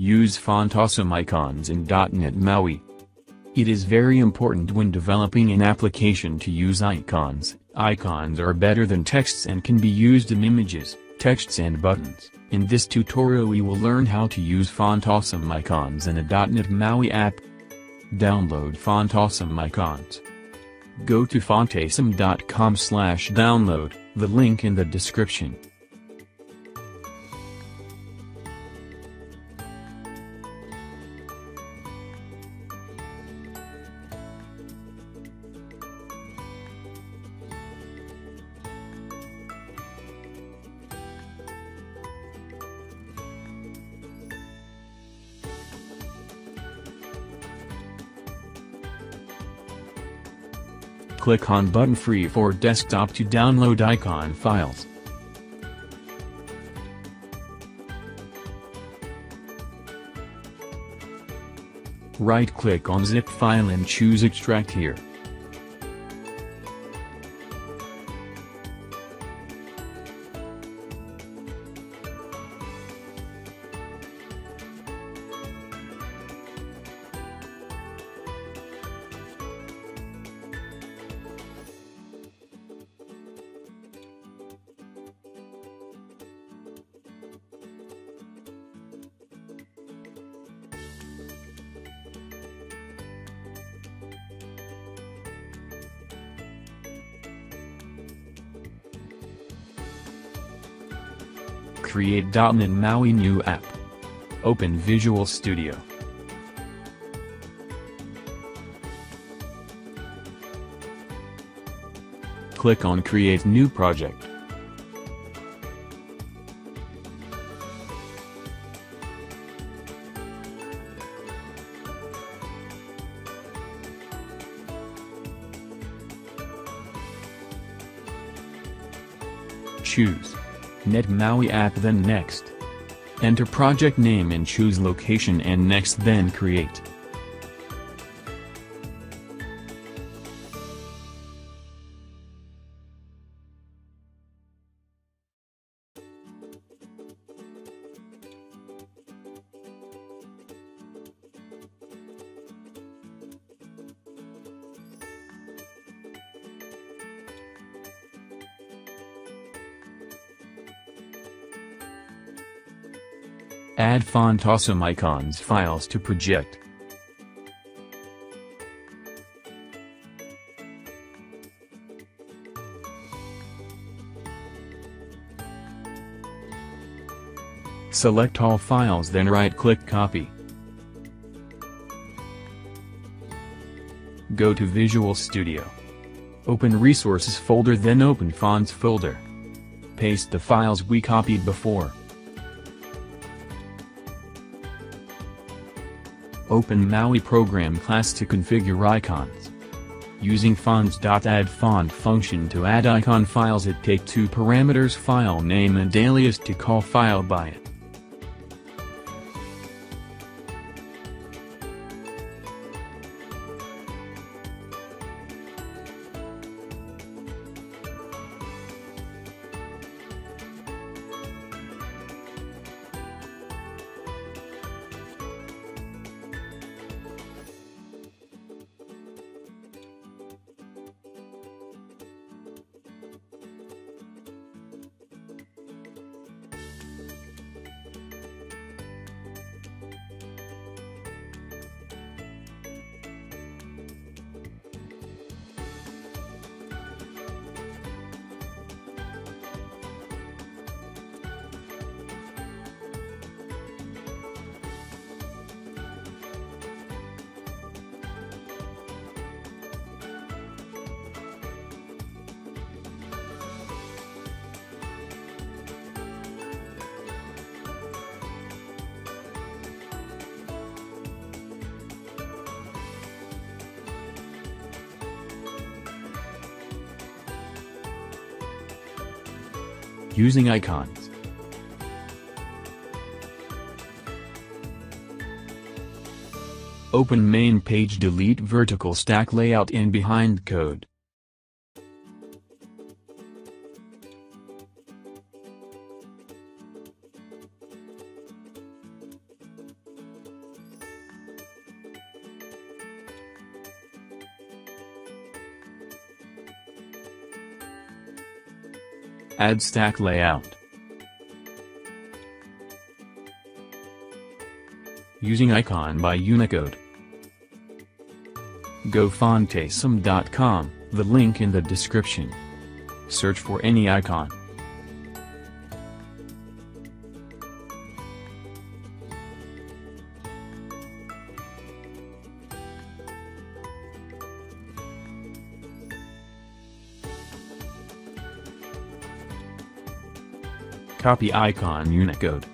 Use font awesome icons in .NET MAUI. It is very important when developing an application to use icons. Icons are better than texts and can be used in images, texts and buttons. In this tutorial we will learn how to use Font Awesome icons in a .NET MAUI app. Download Font Awesome icons. Go to fontawesome.com slash download, the link in the description. Click on button free for desktop to download icon files. Right-click on zip file and choose extract here. Create .NET MAUI new app. Open Visual Studio. Click on Create New Project. Choose Net MAUI app then next. Enter project name and choose location and next then create. Add font awesome icons files to project. Select all files then right-click copy. Go to Visual Studio. Open Resources folder then open Fonts folder. Paste the files we copied before. Open MAUI program class to configure icons. Using fonts.add font function to add icon files it take two parameters file name and alias to call file by it. Using icons. Open main page delete vertical stack layout in behind code. Add stack layout. Using icon by Unicode. Go fontawesome.com, the link in the description. Search for any icon. Copy icon Unicode.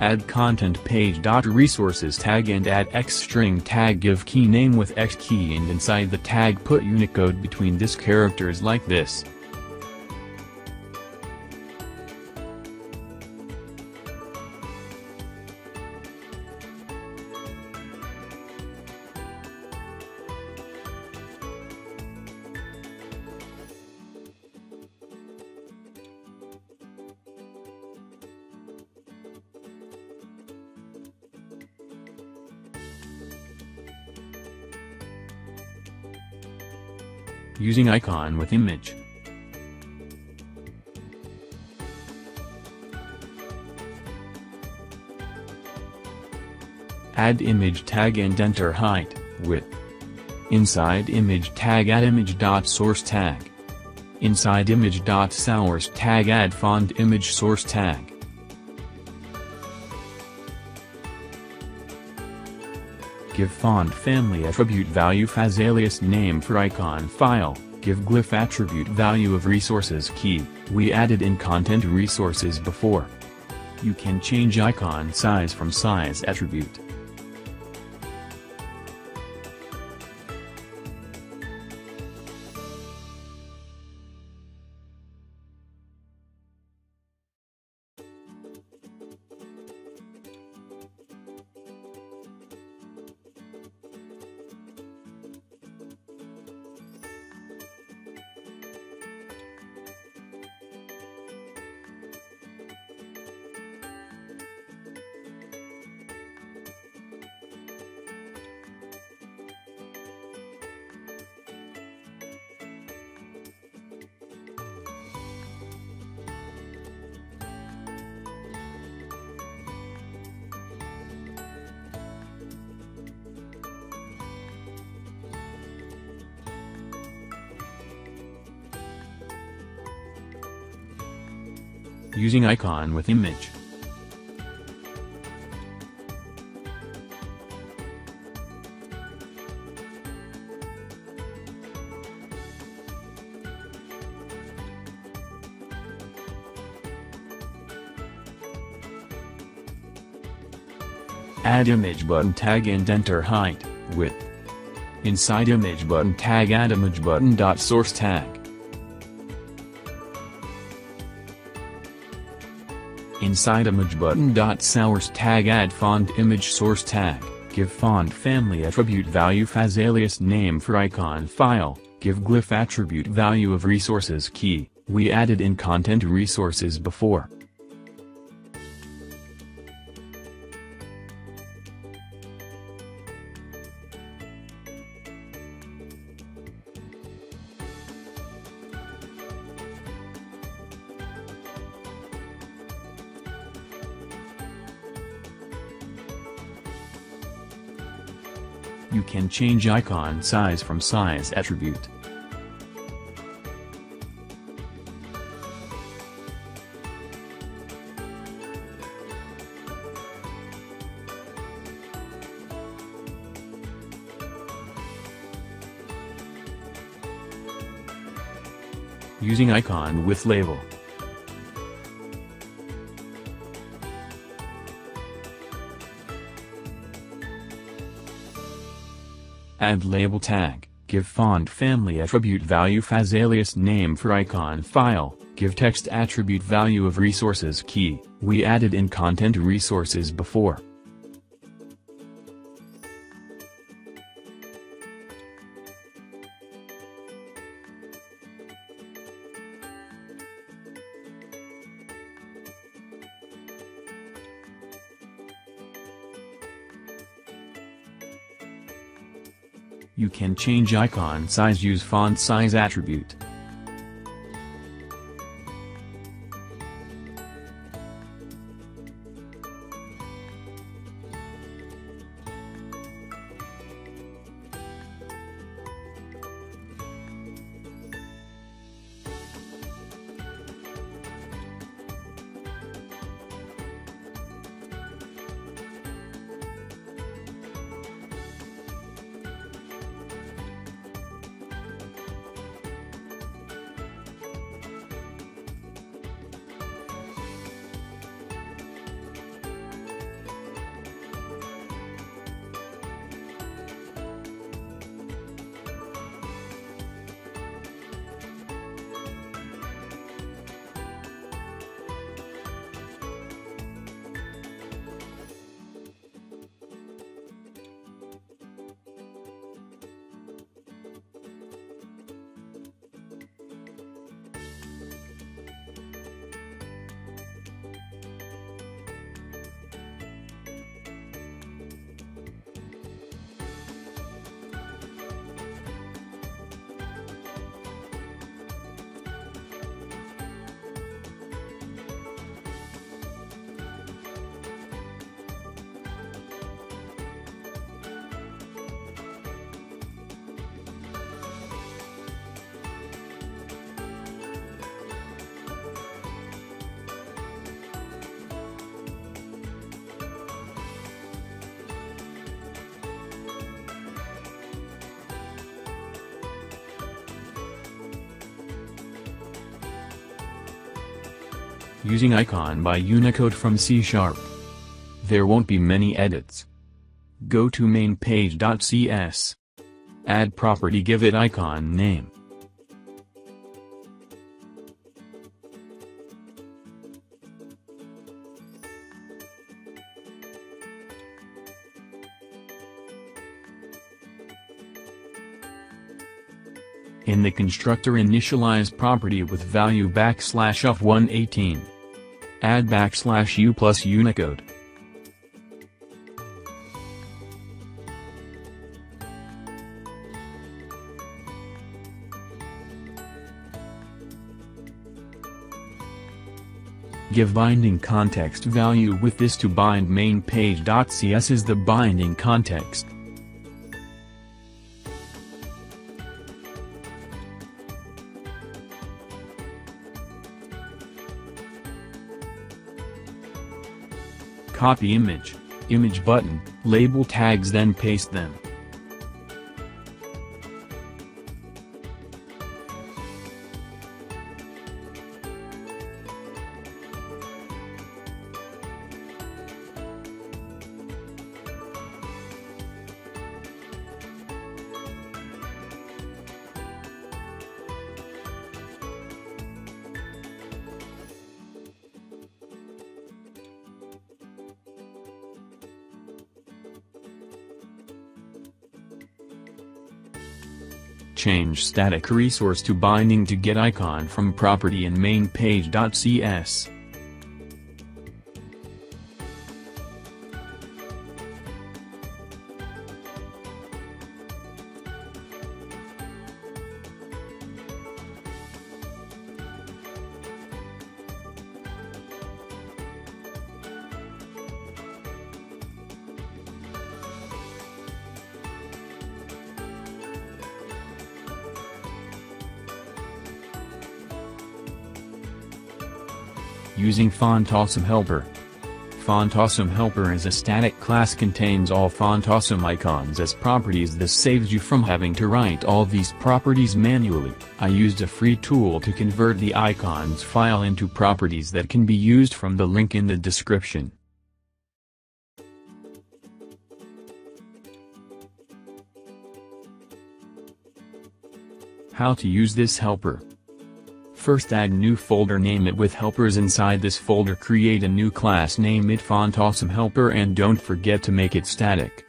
Add content page resources tag and add x string tag give key name with x key and inside the tag put Unicode between this characters like this. Using icon with image. Add image tag and enter height, width. Inside image tag add image source tag. Inside image source tag add font image source tag. Give font family attribute value faz alias name for icon file, give glyph attribute value of resources key, we added in content resources before. You can change icon size from size attribute. Using icon with image. Add image button tag and enter height, width. Inside image button tag add image button dot source tag. Inside image button. Source tag add font image source tag, give font family attribute value faz alias name for icon file, give glyph attribute value of resources key, we added in content resources before. You can change icon size from size attribute. Using icon with label. Add label tag, give font family attribute value faz alias name for icon file, give text attribute value of resources key, we added in content resources before. You can change icon size use font size attribute. Using icon by Unicode from C Sharp. There won't be many edits. Go to mainpage.cs. Add property give it icon name. In the constructor initialize property with value backslash of 118. Add backslash u plus Unicode. Give binding context value with this to bind main page.cs is the binding context. Copy image, image button, label tags then paste them. Static resource to binding to get icon from property in main page.cs. Using Font Awesome Helper. Font Awesome Helper is a static class contains all Font Awesome icons as properties this saves you from having to write all these properties manually. I used a free tool to convert the icons file into properties that can be used from the link in the description. How to use this helper. First add new folder name it with helpers inside this folder create a new class name it font awesome helper and don't forget to make it static.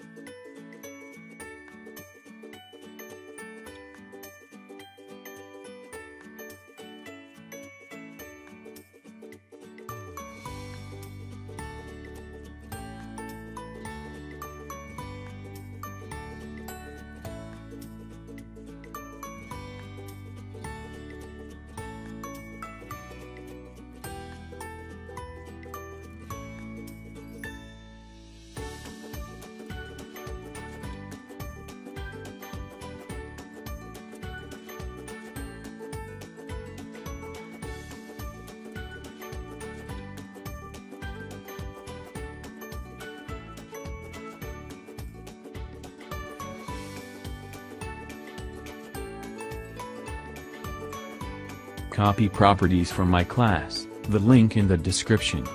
Copy properties from my class, the link in the description.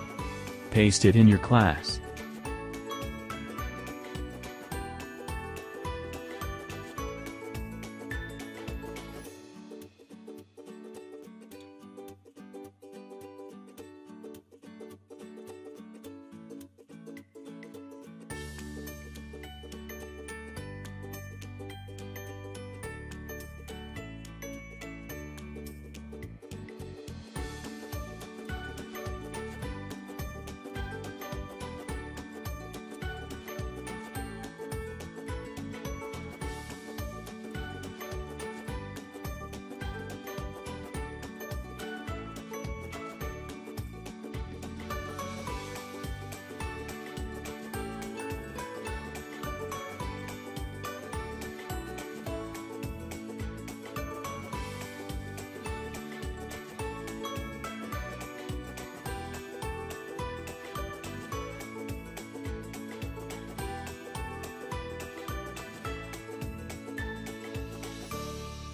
Paste it in your class.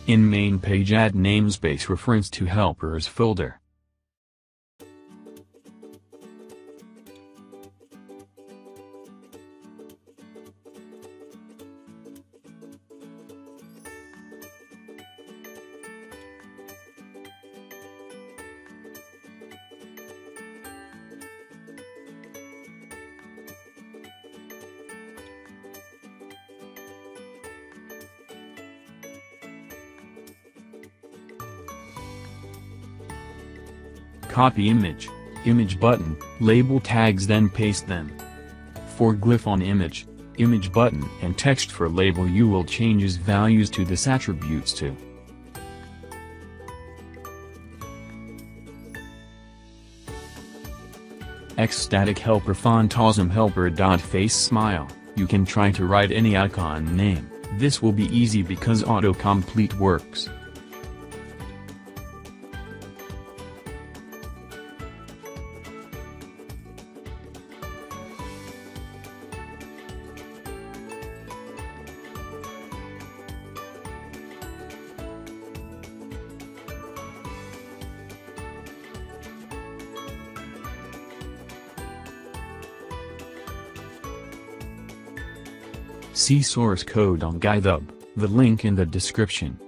In main page add namespace reference to helpers folder. Copy image, image button, label tags then paste them. For glyph on image, image button and text for label you will changes values to this attributes to. X static helper font awesome helper dot face smile, you can try to write any icon name, this will be easy because autocomplete works. See source code on GitHub, the link in the description.